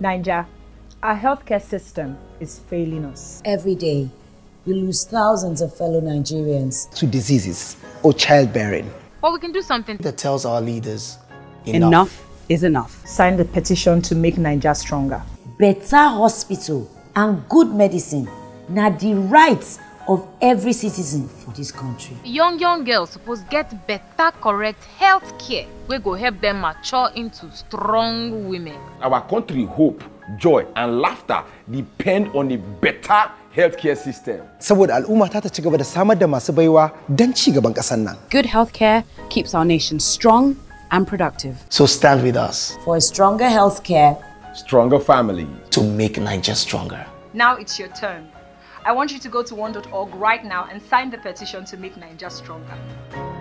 Naija, our healthcare system is failing us. Every day, we lose thousands of fellow Nigerians to diseases or childbearing. But we can do something that tells our leaders enough, enough is enough. Sign the petition to make Naija stronger. Better hospital and good medicine. Now the rights of every citizen for this country. Young young girls suppose get better correct health care We go help them mature into strong women. Our country hope, joy and laughter depend on a better healthcare system. Saboda al'umma ta ci gaba da samar da masu baiwa don ci gaban ƙasar nan. Good healthcare keeps our nation strong and productive. So stand with us. For a stronger healthcare. Stronger family. To make Nigeria stronger. Now it's your turn. I want you to go to one.org right now and sign the petition to make Nigeria stronger.